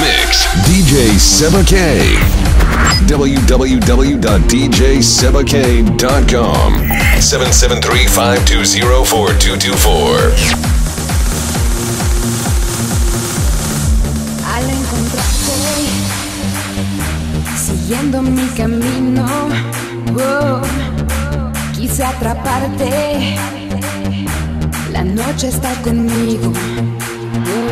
mix. DJ Seba K. www.djsebak.com 773-520-4224 Al encontrarte, siguiendo mi camino, oh, quise atraparte. La noche está conmigo, Oh.